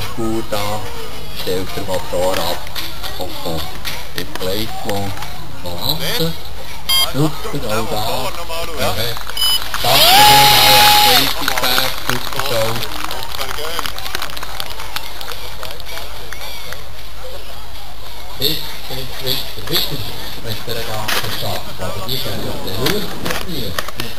Spur da, stellst den Motor ab, kommt im Gleitmond noch super, auch da, perfekt. ein vielmals, Feedback, super Show. Jetzt geht weet wieder mit der ganzen Stadt, aber die gehen wir hier. Höhe nicht